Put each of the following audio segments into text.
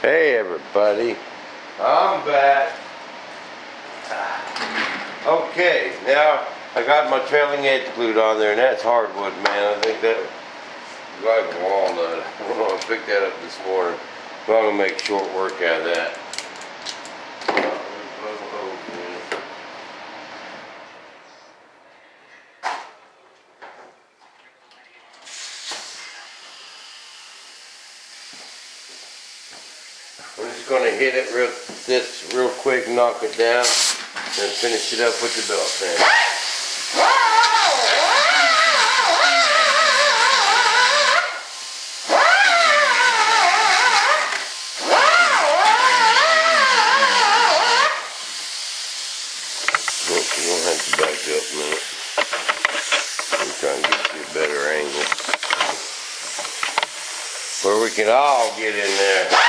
Hey everybody, I'm back. Ah. Okay, now I got my trailing edge glued on there and that's hardwood, man. I think that like walnut. I don't know, I picked that up this morning. But I'm gonna make short work out of that. I'm gonna hit it real this real quick, knock it down, and finish it up with the belt angle. Where we can all get in there.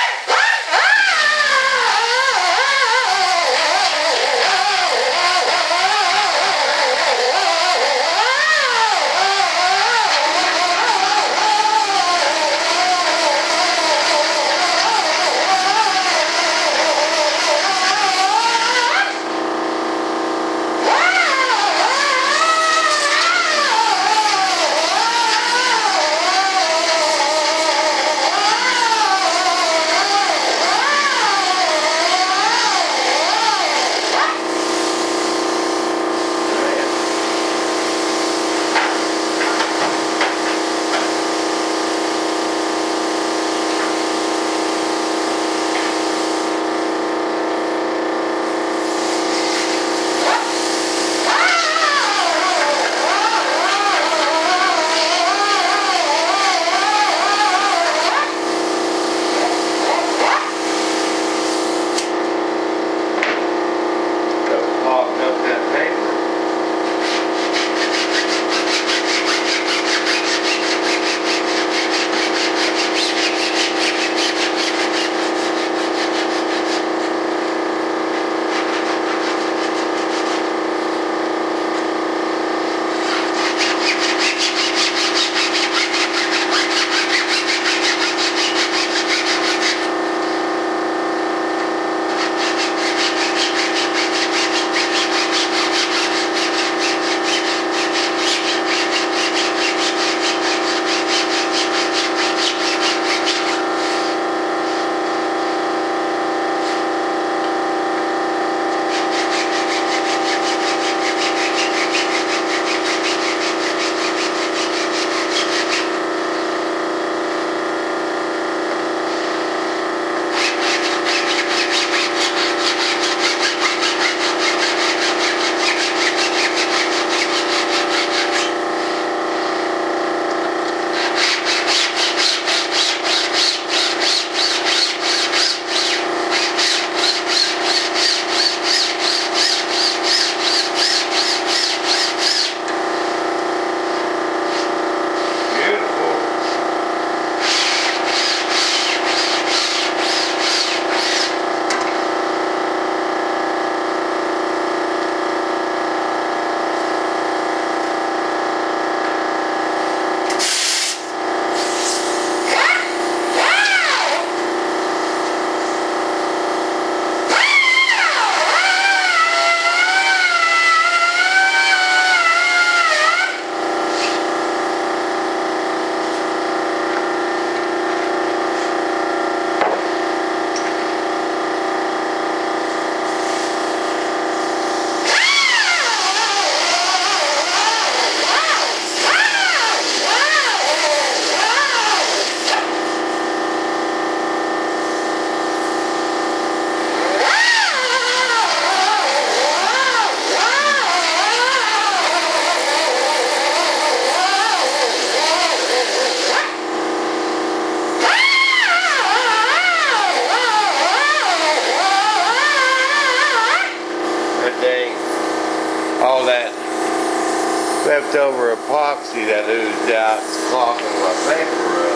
Epoxy that oozed out clogging my paper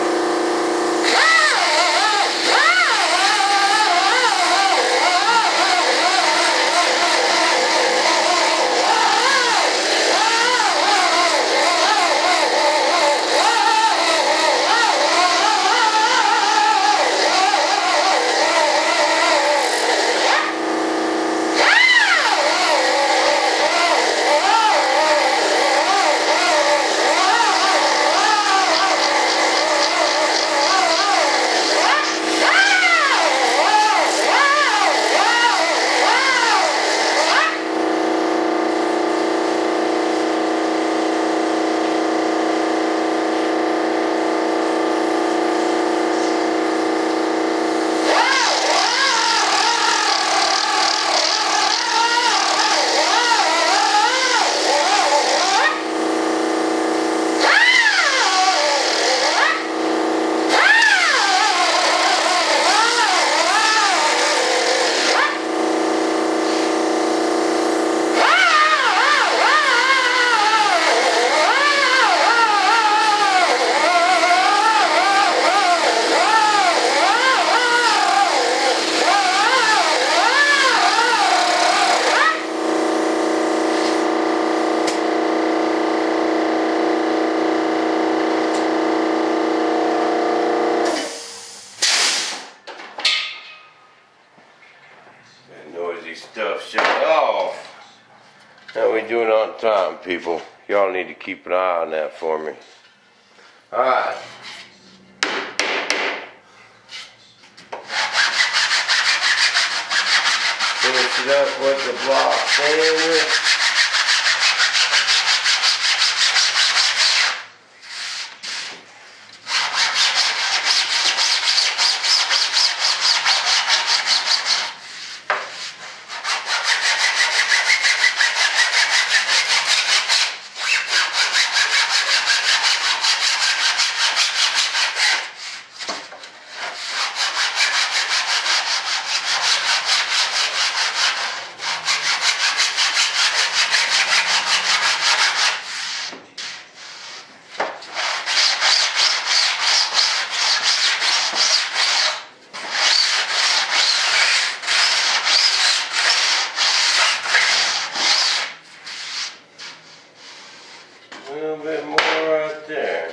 stuff shut off. Oh. How we doing on time, people? Y'all need to keep an eye on that for me. Alright. Finish it up with the block sander. A little bit more right there.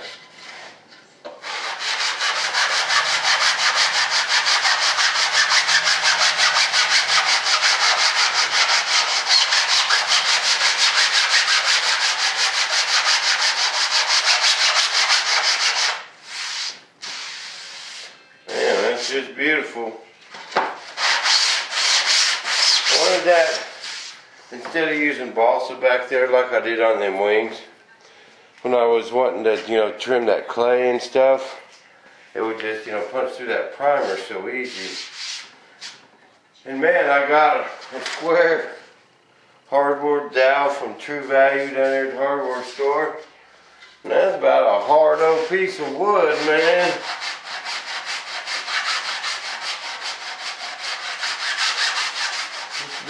Man, that's just beautiful. Wanted that instead of using balsa back there like I did on them wings when I was wanting to, you know, trim that clay and stuff, it would just, you know, punch through that primer so easy. And man, I got a, square hardboard dowel from True Value down there at the hardware store. And that's about a hard old piece of wood, man.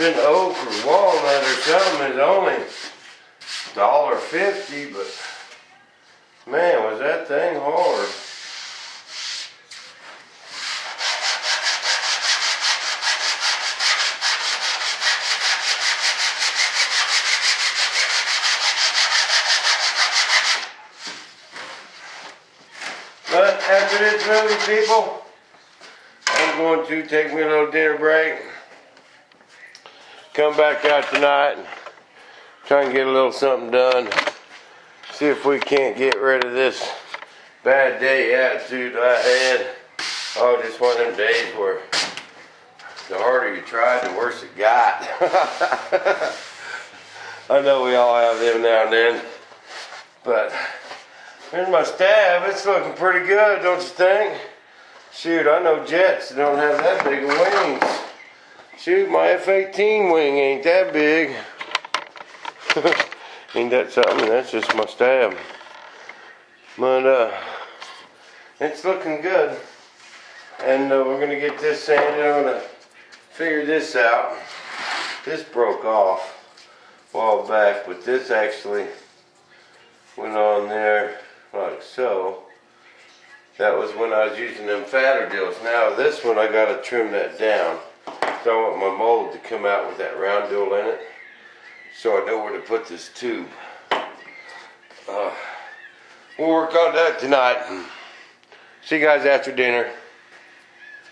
Been oak or walnut or something. It's only dollar fifty, but Man, was that thing hard. But after this movie, people, I'm going to take me a little dinner break. Come back out tonight. And try and get a little something done see if we can't get rid of this bad day attitude I had. Oh, just one of them days where the harder you tried, the worse it got. I know we all have them now and then. But here's my stab. It's looking pretty good, don't you think? Shoot, I know jets don't have that big wings. Shoot, my F-18 wing ain't that big. Ain't that something? That's just my stab. But, uh, it's looking good. And uh, we're going to get this sanded. I'm going to figure this out. This broke off a while back, but this actually went on there like so. That was when I was using them fatter deals. Now this one I got to trim that down. So I want my mold to come out with that round deal in it so I know where to put this tube. Uh, we'll work on that tonight. See you guys after dinner.